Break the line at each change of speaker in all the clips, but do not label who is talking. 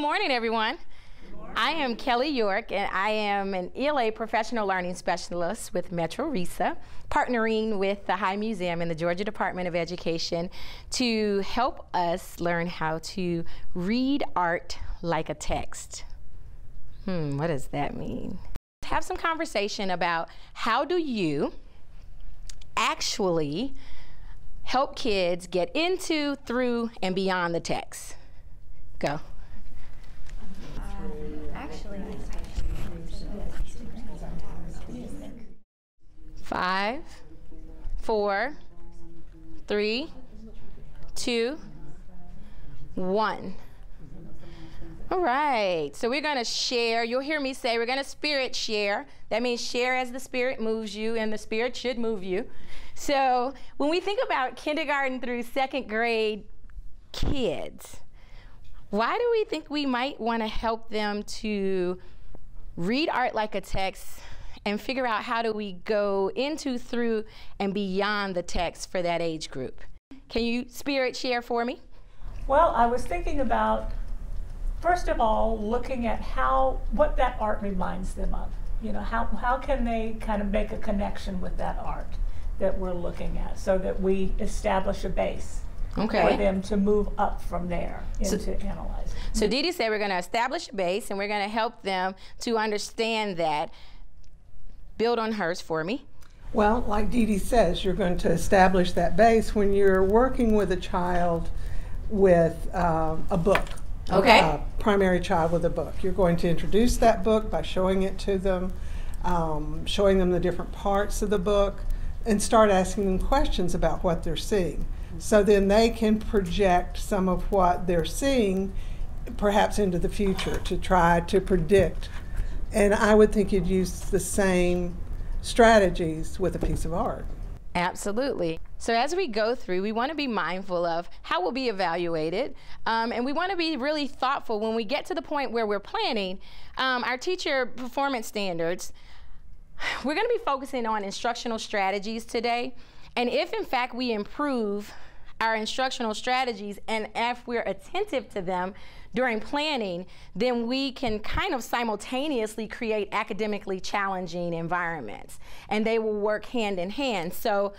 Good morning, everyone. I am Kelly York, and I am an ELA professional learning specialist with Metro RESA, partnering with the High Museum and the Georgia Department of Education to help us learn how to read art like a text. Hmm, what does that mean? Have some conversation about how do you actually help kids get into, through, and beyond the text. Go. Five, four, three, two, one. All right, so we're gonna share. You'll hear me say we're gonna spirit share. That means share as the spirit moves you, and the spirit should move you. So when we think about kindergarten through second grade kids, why do we think we might wanna help them to read art like a text and figure out how do we go into, through, and beyond the text for that age group. Can you spirit share for me?
Well, I was thinking about, first of all, looking at how, what that art reminds them of. You know, how, how can they kind of make a connection with that art that we're looking at so that we establish a base
okay.
for them to move up from there into so, analyzing.
So Dee Dee said we're going to establish a base and we're going to help them to understand that build on hers for me.
Well, like Dee Dee says, you're going to establish that base when you're working with a child with um, a book.
Okay.
A primary child with a book. You're going to introduce that book by showing it to them, um, showing them the different parts of the book, and start asking them questions about what they're seeing. So then they can project some of what they're seeing perhaps into the future to try to predict and I would think you'd use the same strategies with a piece of art.
Absolutely. So as we go through, we want to be mindful of how we'll be evaluated, um, and we want to be really thoughtful when we get to the point where we're planning um, our teacher performance standards. We're going to be focusing on instructional strategies today, and if in fact we improve our instructional strategies and if we're attentive to them, during planning, then we can kind of simultaneously create academically challenging environments and they will work hand in hand. So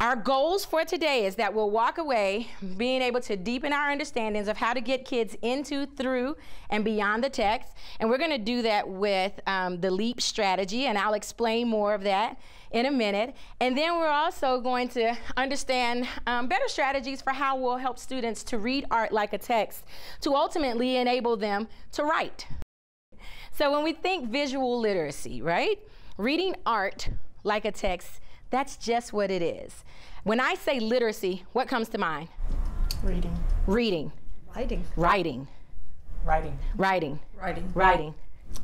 our goals for today is that we'll walk away being able to deepen our understandings of how to get kids into, through, and beyond the text. And we're going to do that with um, the LEAP strategy, and I'll explain more of that in a minute. And then we're also going to understand um, better strategies for how we'll help students to read art like a text to ultimately enable them to write. So when we think visual literacy, right? Reading art like a text that's just what it is. When I say literacy, what comes to mind?
Reading.
Reading.
Writing.
Writing.
Writing.
Writing.
Writing.
Writing.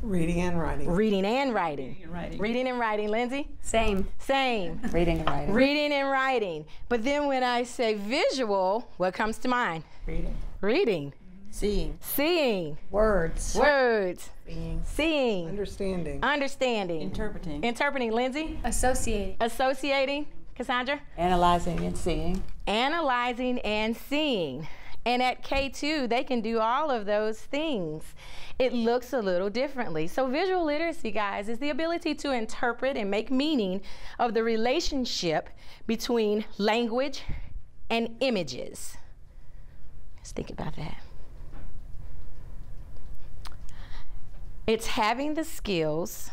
Reading and writing.
Reading and writing.
Reading and writing.
Reading and writing. Lindsay?
Same.
Same.
Reading and writing.
Reading and writing. But then when I say visual, what comes to mind?
Reading.
Reading.
Seeing.
Seeing.
Words.
Words.
Seeing.
Seeing.
Understanding.
Understanding.
Interpreting.
Interpreting. Lindsay?
Associating.
Associating. Cassandra?
Analyzing and seeing.
Analyzing and seeing. And at K2, they can do all of those things. It looks a little differently. So visual literacy, guys, is the ability to interpret and make meaning of the relationship between language and images. Let's think about that. It's having the skills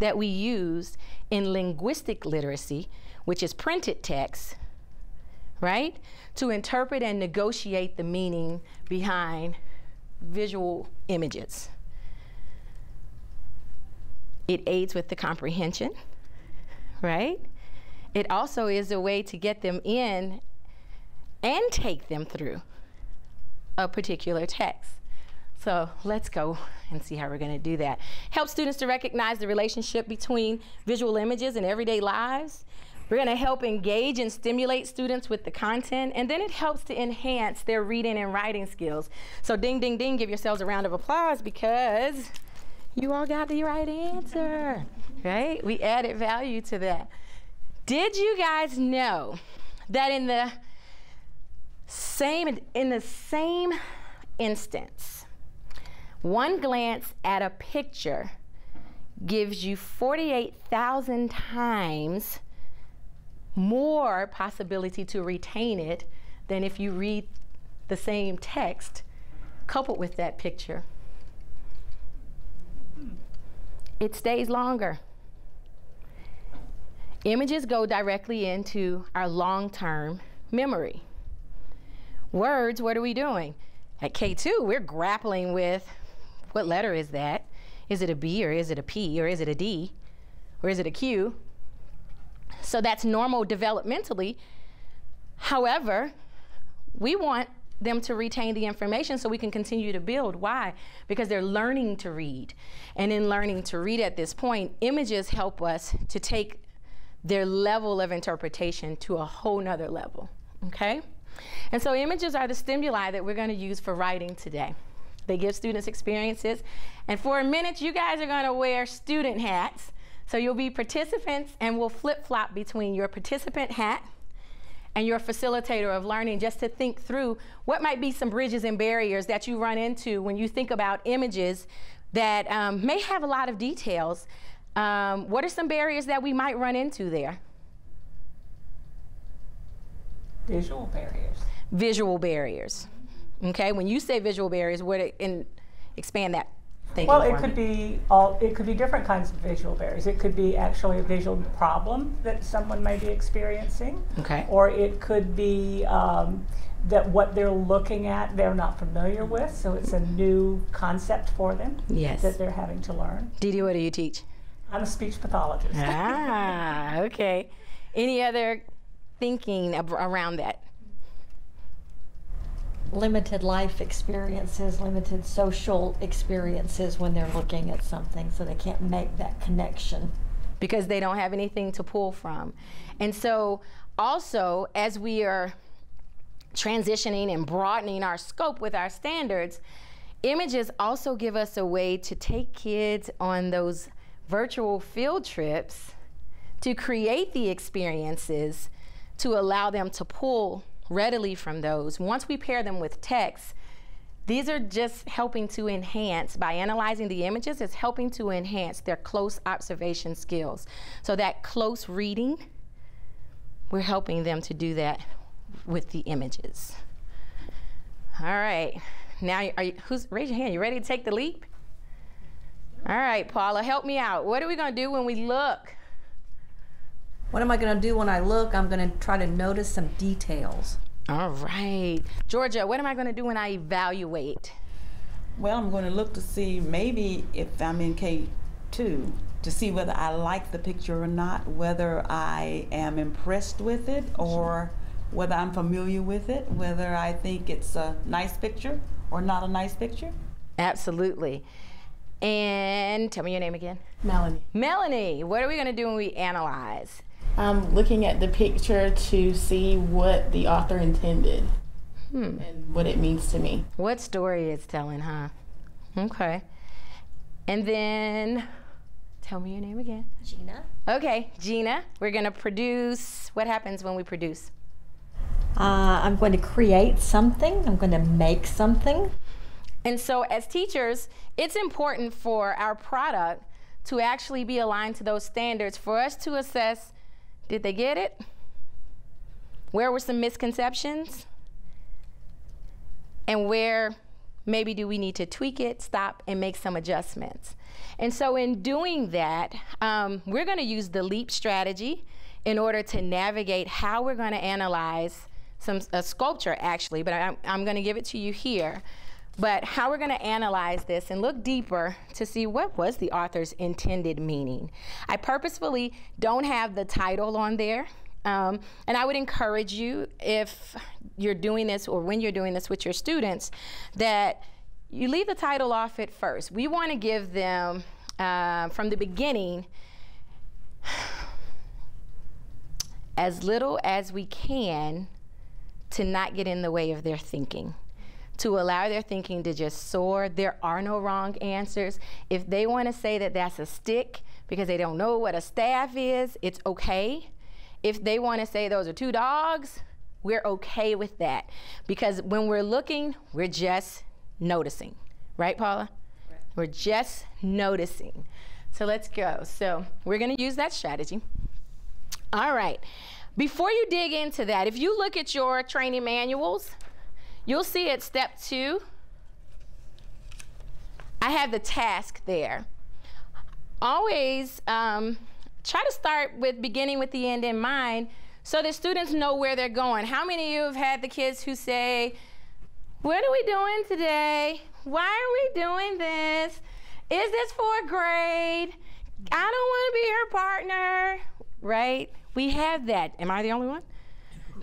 that we use in linguistic literacy, which is printed text, right? To interpret and negotiate the meaning behind visual images. It aids with the comprehension, right? It also is a way to get them in and take them through a particular text. So let's go and see how we're going to do that. Help students to recognize the relationship between visual images and everyday lives. We're going to help engage and stimulate students with the content, and then it helps to enhance their reading and writing skills. So ding, ding, ding, give yourselves a round of applause because you all got the right answer, right? We added value to that. Did you guys know that in the same, in the same instance, one glance at a picture gives you 48,000 times more possibility to retain it than if you read the same text coupled with that picture. It stays longer. Images go directly into our long term memory. Words, what are we doing? At K2, we're grappling with what letter is that? Is it a B or is it a P or is it a D or is it a Q? So that's normal developmentally. However, we want them to retain the information so we can continue to build. Why? Because they're learning to read. And in learning to read at this point, images help us to take their level of interpretation to a whole nother level. Okay? And so images are the stimuli that we're going to use for writing today. They give students experiences. And for a minute, you guys are going to wear student hats. So you'll be participants and we'll flip flop between your participant hat and your facilitator of learning just to think through what might be some bridges and barriers that you run into when you think about images that um, may have a lot of details. Um, what are some barriers that we might run into there?
Visual barriers.
Visual barriers. Okay, when you say visual barriers, what it, and expand that thinking
Well, it could
me.
be all, it could be different kinds of visual barriers. It could be actually a visual problem that someone may be experiencing.
Okay.
Or it could be um, that what they're looking at they're not familiar with, so it's a new concept for them
Yes.
that they're having to learn.
Dee Dee, what do you teach?
I'm a speech pathologist.
ah, okay. Any other thinking ab- around that?
Limited life experiences, limited social experiences when they're looking at something, so they can't make that connection.
because they don't have anything to pull from. And so, also, as we are transitioning and broadening our scope with our standards, images also give us a way to take kids on those virtual field trips to create the experiences to allow them to pull readily from those. Once we pair them with text, these are just helping to enhance, by analyzing the images, it's helping to enhance their close observation skills. So that close reading, we're helping them to do that with the images. All right. Now, are you, who's, raise your hand. You ready to take the leap? All right, Paula, help me out. What are we going to do when we look?
What am I going to do when I look? I'm going to try to notice some details.
All right. Georgia, what am I going to do when I evaluate?
Well, I'm going to look to see maybe if I'm in K2 to see whether I like the picture or not, whether I am impressed with it or whether I'm familiar with it, whether I think it's a nice picture or not a nice picture.
Absolutely. And tell me your name again.
Melanie.
Melanie, what are we going to do when we analyze?
I'm looking at the picture to see what the author intended
Hmm.
and what it means to me.
What story it's telling, huh? Okay. And then tell me your name again.
Gina?
Okay, Gina, we're going to produce. What happens when we produce?
Uh, I'm going to create something, I'm going to make something.
And so, as teachers, it's important for our product to actually be aligned to those standards for us to assess did they get it? Where were some misconceptions? And where maybe do we need to tweak it, stop, and make some adjustments? And so, in doing that, um, we're going to use the LEAP strategy in order to navigate how we're going to analyze some a sculpture, actually, but I'm, I'm going to give it to you here. But how we're going to analyze this and look deeper to see what was the author's intended meaning. I purposefully don't have the title on there. Um, and I would encourage you, if you're doing this or when you're doing this with your students, that you leave the title off at first. We want to give them, uh, from the beginning, as little as we can to not get in the way of their thinking to allow their thinking to just soar. There are no wrong answers. If they want to say that that's a stick because they don't know what a staff is, it's okay. If they want to say those are two dogs, we're okay with that. Because when we're looking, we're just noticing. Right, Paula? We're just noticing. So let's go. So we're going to use that strategy. All right. Before you dig into that, if you look at your training manuals, you'll see at step two, I have the task there. Always um, try to start with beginning with the end in mind so that students know where they're going. How many of you have had the kids who say, what are we doing today? Why are we doing this? Is this for a grade? I don't want to be your partner, right? We have that. Am I the only one?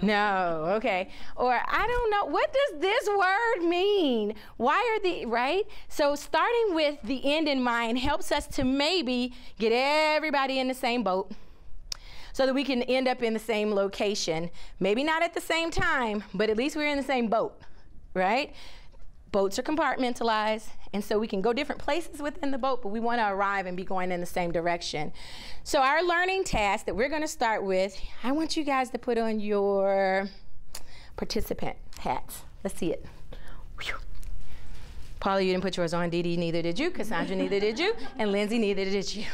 No, okay. Or I don't know, what does this word mean? Why are the, right? So starting with the end in mind helps us to maybe get everybody in the same boat so that we can end up in the same location. Maybe not at the same time, but at least we're in the same boat, right? Boats are compartmentalized, and so we can go different places within the boat, but we want to arrive and be going in the same direction. So our learning task that we're going to start with, I want you guys to put on your participant hats. Let's see it. Whew. Paula, you didn't put yours on. Dee Dee, neither did you. Cassandra, neither did you. And Lindsay, neither did you.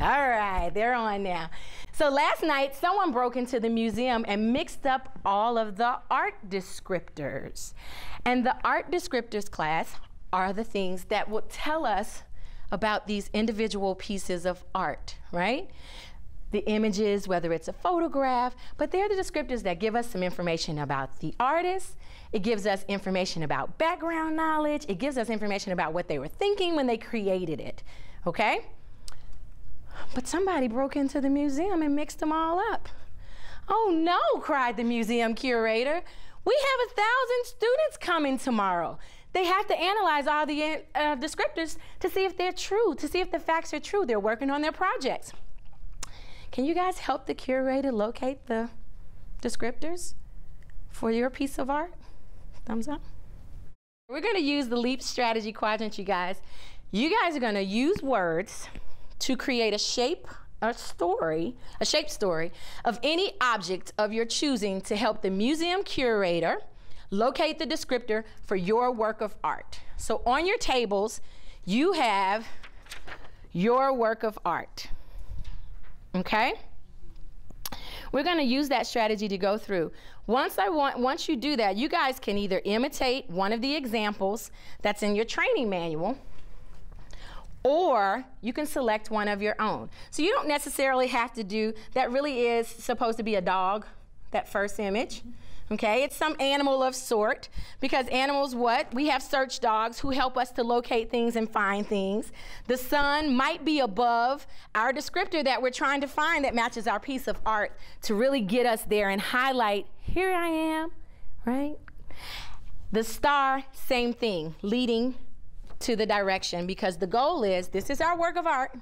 All right, they're on now. So last night, someone broke into the museum and mixed up all of the art descriptors. And the art descriptors class are the things that will tell us about these individual pieces of art, right? The images, whether it's a photograph, but they're the descriptors that give us some information about the artist. It gives us information about background knowledge. It gives us information about what they were thinking when they created it, okay? But somebody broke into the museum and mixed them all up. Oh no, cried the museum curator. We have a thousand students coming tomorrow. They have to analyze all the uh, descriptors to see if they're true, to see if the facts are true. They're working on their projects. Can you guys help the curator locate the descriptors for your piece of art? Thumbs up. We're going to use the LEAP strategy quadrant, you guys. You guys are going to use words to create a shape, a story, a shape story of any object of your choosing to help the museum curator locate the descriptor for your work of art. So on your tables, you have your work of art. Okay? We're going to use that strategy to go through. Once I want once you do that, you guys can either imitate one of the examples that's in your training manual or you can select one of your own. So you don't necessarily have to do, that really is supposed to be a dog, that first image. Okay, it's some animal of sort because animals, what? We have search dogs who help us to locate things and find things. The sun might be above our descriptor that we're trying to find that matches our piece of art to really get us there and highlight, here I am, right? The star, same thing, leading to the direction because the goal is this is our work of art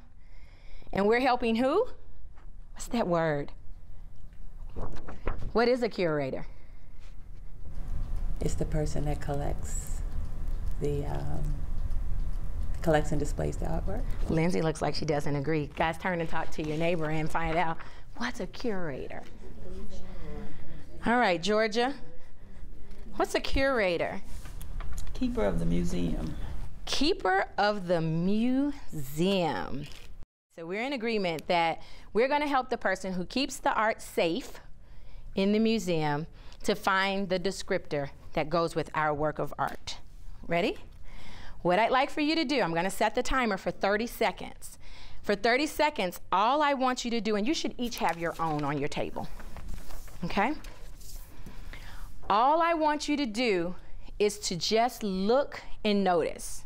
and we're helping who? What's that word? What is a curator?
It's the person that collects the um, collects and displays the artwork.
Lindsay looks like she doesn't agree. Guys, turn and talk to your neighbor and find out what's a curator. All right, Georgia. What's a curator?
Keeper of the museum.
Keeper of the museum. So we're in agreement that we're going to help the person who keeps the art safe in the museum to find the descriptor that goes with our work of art. Ready? What I'd like for you to do, I'm going to set the timer for 30 seconds. For 30 seconds, all I want you to do, and you should each have your own on your table, okay? All I want you to do is to just look and notice.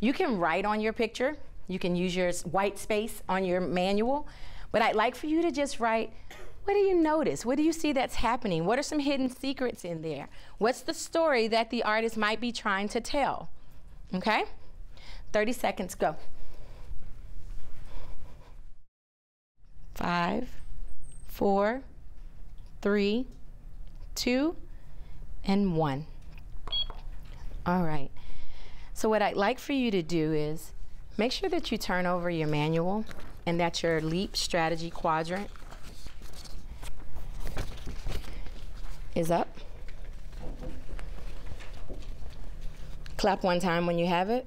You can write on your picture, you can use your white space on your manual, but I'd like for you to just write what do you notice? What do you see that's happening? What are some hidden secrets in there? What's the story that the artist might be trying to tell? Okay? 30 seconds, go. Five, four, three, two, and one. All right. So what I'd like for you to do is make sure that you turn over your manual and that your LEAP strategy quadrant is up. Clap one time when you have it.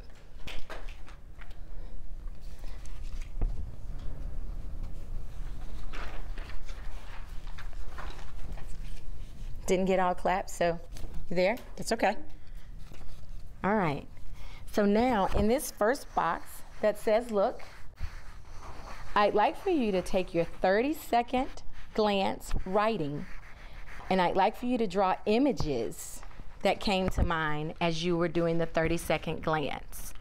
Didn't get all clapped, so you there? That's okay. All right. So now in this first box that says look, I'd like for you to take your 30 second glance writing and I'd like for you to draw images that came to mind as you were doing the 30 second glance.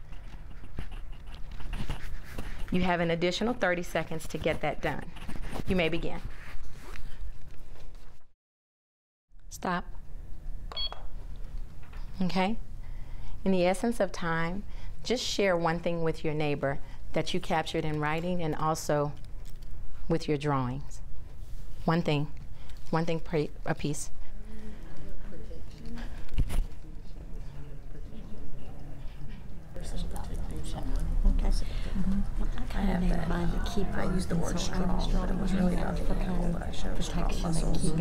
You have an additional 30 seconds to get that done. You may begin. Stop. Okay? In the essence of time, just share one thing with your neighbor that you captured in writing and also with your drawings. One thing, one thing per, a piece.
I have that. I used the word strong, but it was really about the animal, but I showed strong muscles.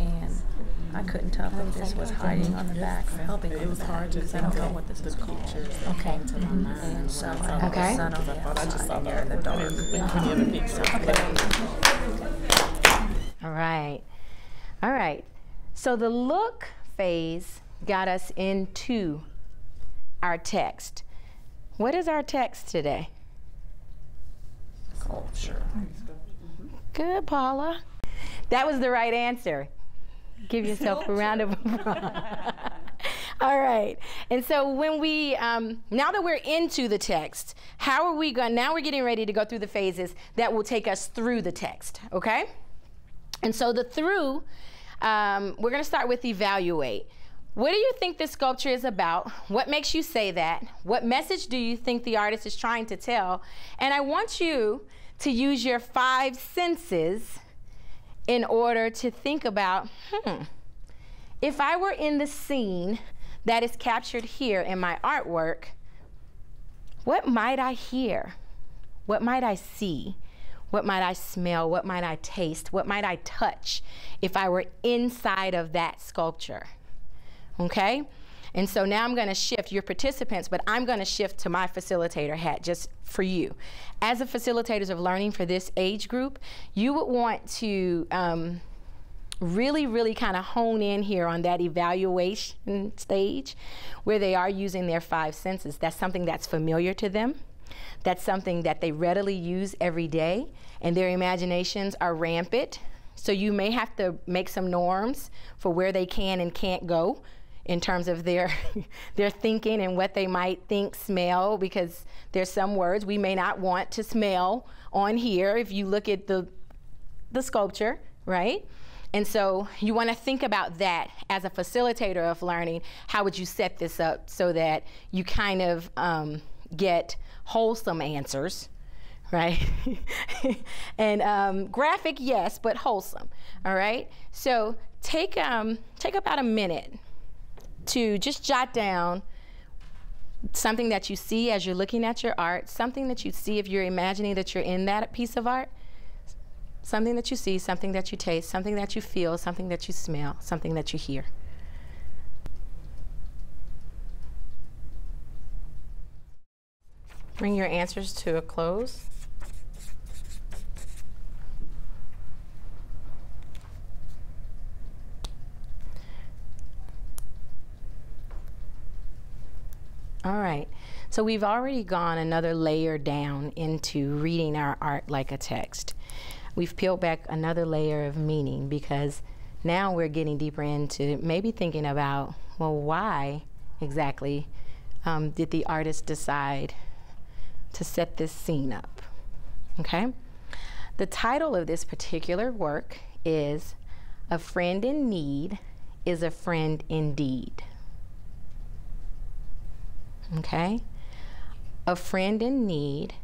And I couldn't tell if this was hiding on the back or helping on the back, because I don't know what this is called.
Okay.
And so I have
Okay.
the sun on the outside and the dark.
All right. All right. So the look phase got us into our text. What is our text today?
Culture.
Good, Paula. That was the right answer. Give yourself a round of applause. All right. And so when we, um, now that we're into the text, how are we going? Now we're getting ready to go through the phases that will take us through the text, okay? And so the through, um, we're going to start with evaluate. What do you think this sculpture is about? What makes you say that? What message do you think the artist is trying to tell? And I want you to use your five senses in order to think about, hmm, if I were in the scene that is captured here in my artwork, what might I hear? What might I see? What might I smell? What might I taste? What might I touch if I were inside of that sculpture? Okay? And so now I'm going to shift your participants, but I'm going to shift to my facilitator hat just for you. As a facilitators of learning for this age group, you would want to um, really, really kind of hone in here on that evaluation stage where they are using their five senses. That's something that's familiar to them. That's something that they readily use every day, and their imaginations are rampant. So you may have to make some norms for where they can and can't go in terms of their their thinking and what they might think smell because there's some words we may not want to smell on here if you look at the the sculpture, right? And so you want to think about that as a facilitator of learning. How would you set this up so that you kind of um, get wholesome answers, right? and um, graphic, yes, but wholesome. All right. So take um, take about a minute to just jot down something that you see as you're looking at your art, something that you see if you're imagining that you're in that piece of art, something that you see, something that you taste, something that you feel, something that you smell, something that you hear. Bring your answers to a close. All right. So we've already gone another layer down into reading our art like a text. We've peeled back another layer of meaning because now we're getting deeper into maybe thinking about, well, why exactly um, did the artist decide to set this scene up? Okay? The title of this particular work is A Friend in Need is a Friend Indeed. Okay? A friend in need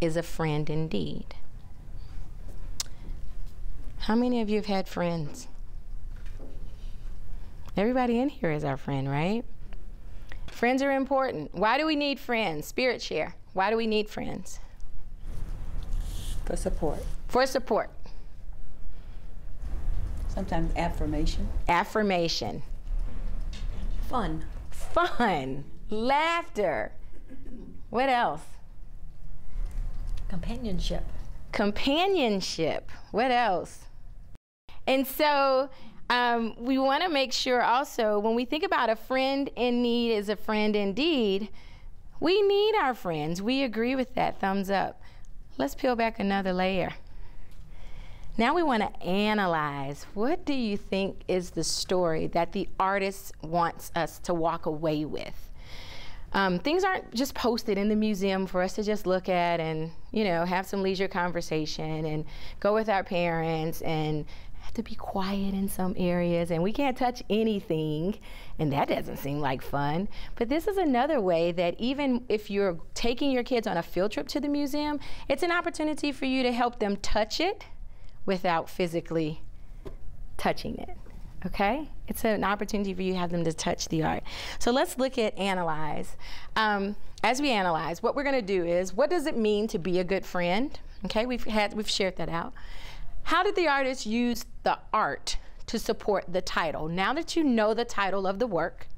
is a friend indeed. How many of you have had friends? Everybody in here is our friend, right? Friends are important. Why do we need friends? Spirit share. Why do we need friends?
For support.
For support.
Sometimes affirmation.
Affirmation.
Fun.
Fun. Laughter. What else?
Companionship.
Companionship. What else? And so um, we want to make sure also when we think about a friend in need is a friend indeed, we need our friends. We agree with that. Thumbs up. Let's peel back another layer. Now we want to analyze what do you think is the story that the artist wants us to walk away with? Um, things aren't just posted in the museum for us to just look at and you know have some leisure conversation and go with our parents and have to be quiet in some areas and we can't touch anything and that doesn't seem like fun but this is another way that even if you're taking your kids on a field trip to the museum it's an opportunity for you to help them touch it without physically touching it. Okay? It's an opportunity for you to have them to touch the art. So let's look at analyze. Um, as we analyze, what we're going to do is what does it mean to be a good friend? Okay, we've had we've shared that out. How did the artist use the art to support the title? Now that you know the title of the work,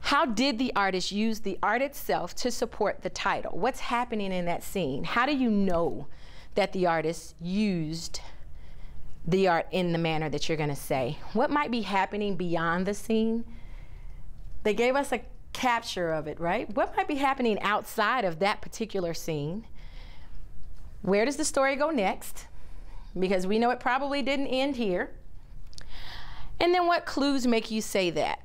how did the artist use the art itself to support the title? What's happening in that scene? How do you know that the artist used the art in the manner that you're going to say. What might be happening beyond the scene? They gave us a capture of it, right? What might be happening outside of that particular scene? Where does the story go next? Because we know it probably didn't end here. And then what clues make you say that?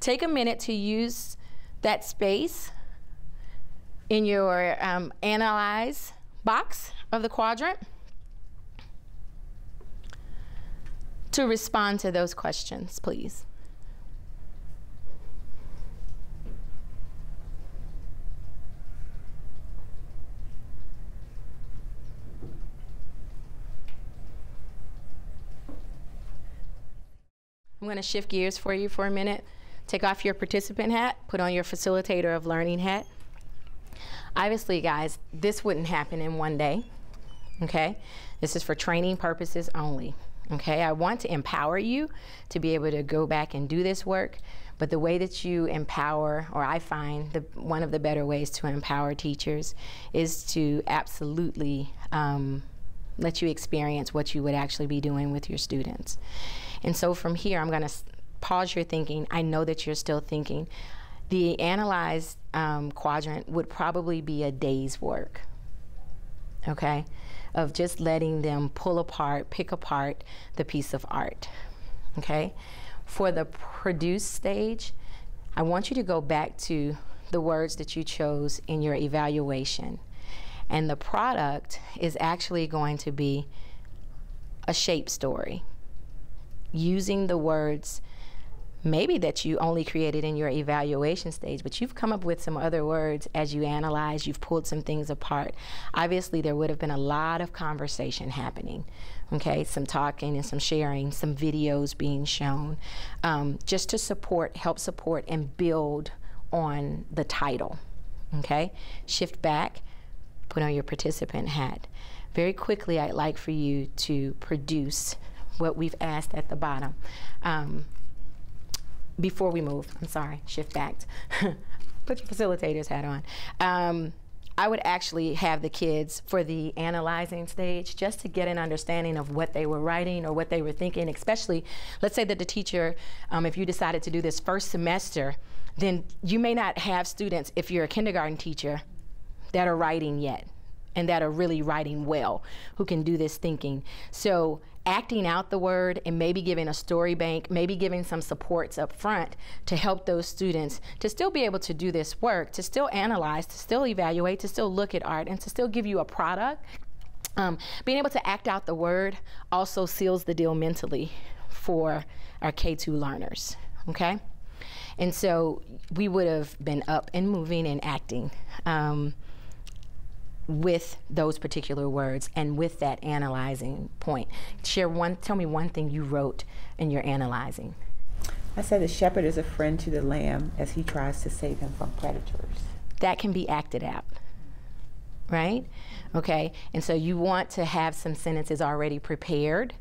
Take a minute to use that space in your um, analyze box of the quadrant to respond to those questions, please. I'm going to shift gears for you for a minute. Take off your participant hat, put on your facilitator of learning hat. Obviously, guys, this wouldn't happen in one day okay? This is for training purposes only, okay? I want to empower you to be able to go back and do this work, but the way that you empower, or I find the, one of the better ways to empower teachers is to absolutely um, let you experience what you would actually be doing with your students. And so from here, I'm gonna pause your thinking. I know that you're still thinking. The analyzed um, quadrant would probably be a day's work, okay? Of just letting them pull apart, pick apart the piece of art. Okay? For the produce stage, I want you to go back to the words that you chose in your evaluation. And the product is actually going to be a shape story using the words maybe that you only created in your evaluation stage, but you've come up with some other words as you analyze, you've pulled some things apart. Obviously, there would have been a lot of conversation happening, okay? Some talking and some sharing, some videos being shown, um, just to support, help support, and build on the title, okay? Shift back, put on your participant hat. Very quickly, I'd like for you to produce what we've asked at the bottom. Um, before we move, I'm sorry, shift back. Put your facilitator's hat on. Um, I would actually have the kids for the analyzing stage just to get an understanding of what they were writing or what they were thinking, especially, let's say that the teacher, um, if you decided to do this first semester, then you may not have students, if you're a kindergarten teacher, that are writing yet and that are really writing well, who can do this thinking. So acting out the word and maybe giving a story bank, maybe giving some supports up front to help those students to still be able to do this work, to still analyze, to still evaluate, to still look at art, and to still give you a product. Um, being able to act out the word also seals the deal mentally for our K2 learners, okay? And so we would have been up and moving and acting. Um, with those particular words and with that analyzing point. Share one, tell me one thing you wrote in your analyzing.
I said the shepherd is a friend to the lamb as he tries to save him from predators.
That can be acted out, right? Okay, and so you want to have some sentences already prepared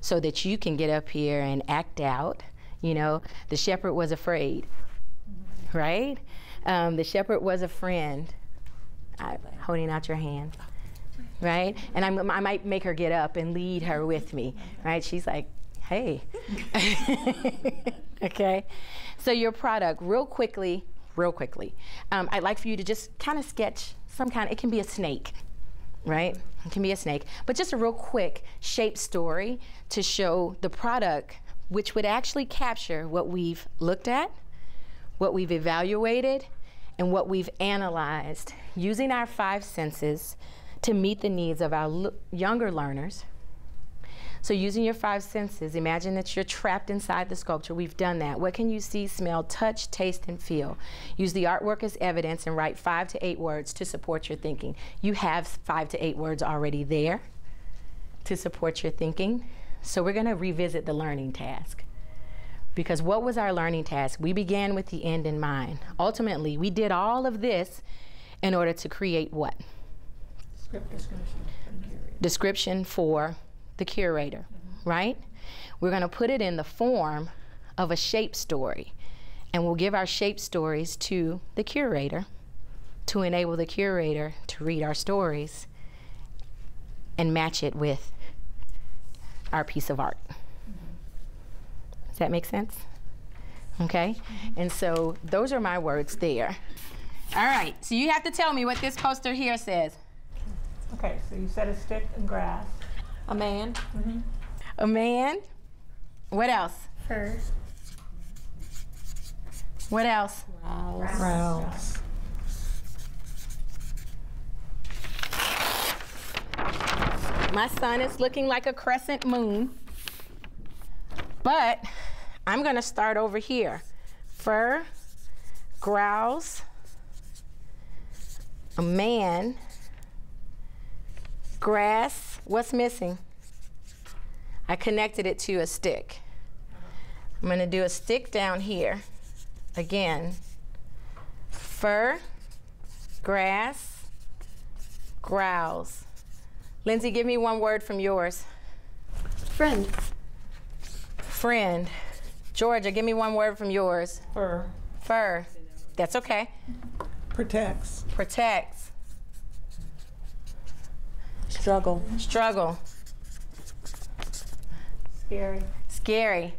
so that you can get up here and act out. You know, the shepherd was afraid, right? Um, the shepherd was a friend. Holding out your hand, right? And I'm, I might make her get up and lead her with me, right? She's like, hey. okay? So, your product, real quickly, real quickly, um, I'd like for you to just kind of sketch some kind, it can be a snake, right? It can be a snake, but just a real quick shape story to show the product, which would actually capture what we've looked at, what we've evaluated, and what we've analyzed using our five senses to meet the needs of our younger learners. So, using your five senses, imagine that you're trapped inside the sculpture. We've done that. What can you see, smell, touch, taste, and feel? Use the artwork as evidence and write five to eight words to support your thinking. You have five to eight words already there to support your thinking. So, we're going to revisit the learning task. Because what was our learning task? We began with the end in mind. Ultimately, we did all of this in order to create what?
Script description.
Description for the curator, mm-hmm. right? We're going to put it in the form of a shape story. And we'll give our shape stories to the curator to enable the curator to read our stories and match it with our piece of art. Does that make sense? Okay? Mm-hmm. And so those are my words there. All right, so you have to tell me what this poster here says.
Okay, so you said a stick and grass.
A man. Mm-hmm.
A man. What else?
Fur.
What else?
Browse.
My sun is looking like a crescent moon. But I'm going to start over here. Fur, growls, a man, grass. What's missing? I connected it to a stick. I'm going to do a stick down here. Again, fur, grass, growls. Lindsay, give me one word from yours.
Friend.
Friend. Georgia, give me one word from yours.
Fur.
Fur. That's okay.
Protects.
Protects.
Struggle.
Struggle.
Scary.
Scary.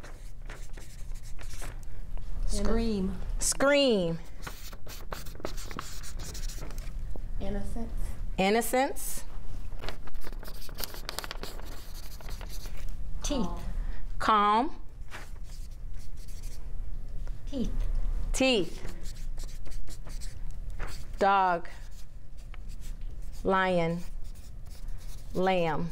Scream.
Scream.
Innocence.
Innocence.
Teeth.
Calm.
Teeth.
Teeth. Dog. Lion. Lamb.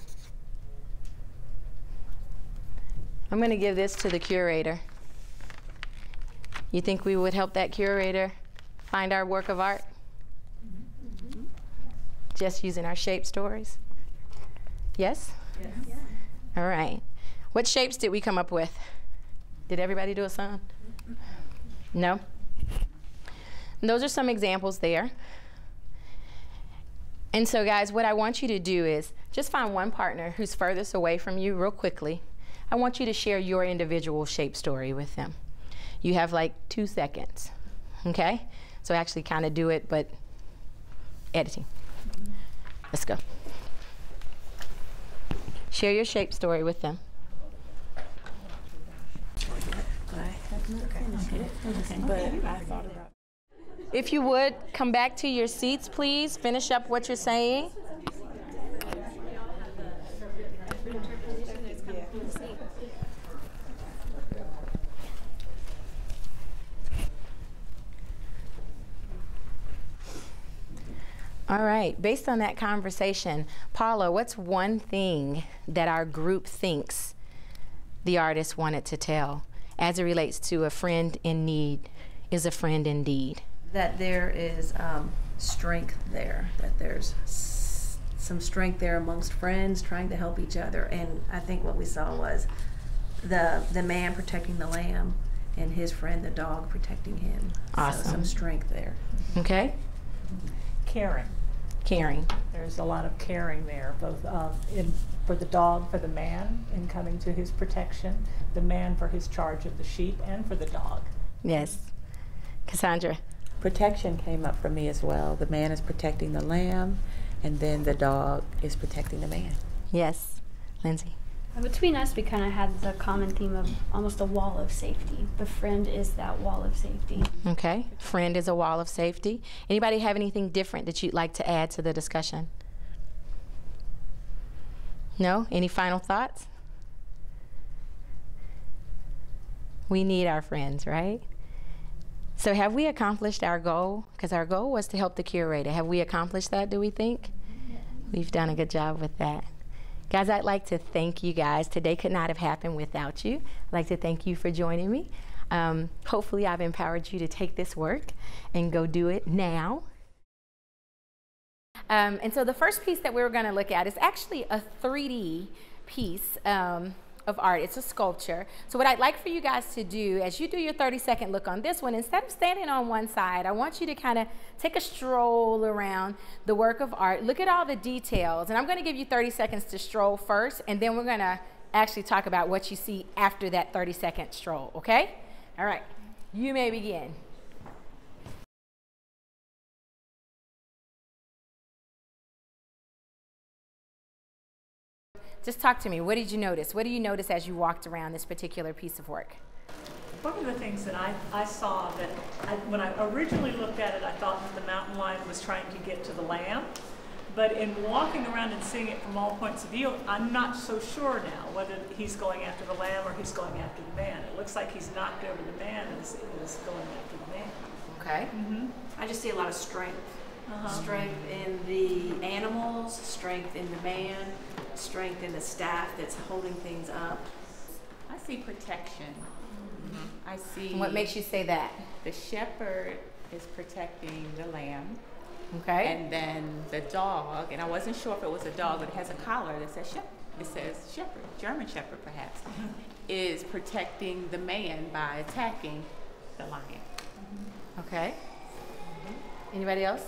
I'm going to give this to the curator. You think we would help that curator find our work of art? Just using our shape stories? Yes? Yes. All right. What shapes did we come up with? Did everybody do a sun? No? And those are some examples there. And so, guys, what I want you to do is just find one partner who's furthest away from you real quickly. I want you to share your individual shape story with them. You have like two seconds, okay? So, actually, kind of do it, but editing. Let's go. Share your shape story with them. If you would, come back to your seats, please. Finish up what you're saying. All right, based on that conversation, Paula, what's one thing that our group thinks the artist wanted to tell as it relates to a friend in need is a friend indeed?
that there is um, strength there, that there's s- some strength there amongst friends trying to help each other. And I think what we saw was the the man protecting the lamb and his friend, the dog, protecting him. So
Awesome.
some strength there.
Okay?
Caring.
Caring.
There's a lot of caring there, both um, in, for the dog, for the man in coming to his protection, the man for his charge of the sheep, and for the dog.
Yes. Cassandra.
Protection came up for me as well. The man is protecting the lamb, and then the dog is protecting the man.
Yes. Lindsay.
Uh, between us, we kind of had the common theme of almost a wall of safety. The friend is that wall of safety.
Okay. Friend is a wall of safety. Anybody have anything different that you'd like to add to the discussion? No? Any final thoughts? We need our friends, right? So, have we accomplished our goal? Because our goal was to help the curator. Have we accomplished that, do we think? We've done a good job with that. Guys, I'd like to thank you guys. Today could not have happened without you. I'd like to thank you for joining me. Um, hopefully, I've empowered you to take this work and go do it now. Um, and so, the first piece that we were going to look at is actually a 3D piece. Um, of art. It's a sculpture. So what I'd like for you guys to do as you do your 30 second look on this one, instead of standing on one side, I want you to kind of take a stroll around the work of art. Look at all the details. And I'm going to give you 30 seconds to stroll first, and then we're going to actually talk about what you see after that 30 second stroll, okay? All right. You may begin. Just talk to me. What did you notice? What did you notice as you walked around this particular piece of work?
One of the things that I, I saw that I, when I originally looked at it, I thought that the mountain lion was trying to get to the lamb. But in walking around and seeing it from all points of view, I'm not so sure now whether he's going after the lamb or he's going after the man. It looks like he's knocked over the man and is, is going after the man.
Okay.
Mm-hmm.
I just see a lot of strength.
Uh-huh.
Strength in the animals, strength in the man, strength in the staff that's holding things up.
I see protection. Mm-hmm. I see.
And what makes you say that?
the shepherd is protecting the lamb,
Okay.
and then the dog. And I wasn't sure if it was a dog, but it has a collar that says shepherd. It says shepherd, German shepherd perhaps, mm-hmm. is protecting the man by attacking the lion. Mm-hmm.
okay. Anybody else?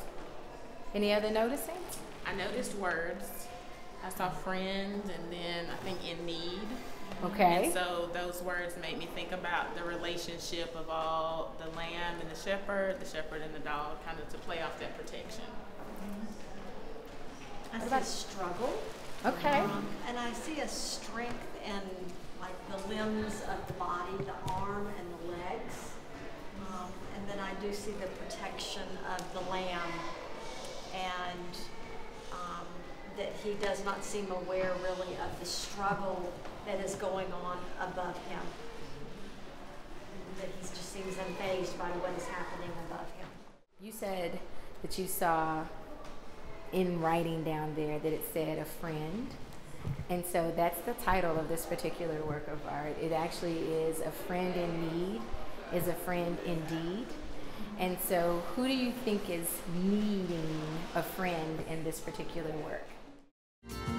Any other noticing?
I noticed words. I saw friend and then I think in need.
Okay.
And so those words made me think about the relationship of all the lamb and the shepherd, the shepherd and the dog, kind of to play off that protection.
I see a struggle.
Okay.
Um, and I see a strength in like the limbs of the body, the arm and the legs. Um, and then I do see the protection of the lamb and um, that he does not seem aware really of the struggle that is going on above him. That he just seems unfazed by what is happening above him.
You said that you saw in writing down there that it said a friend. And so that's the title of this particular work of art. It actually is A Friend in Need is a Friend Indeed. And so, who do you think is needing a friend in this particular work? Thank you.